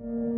you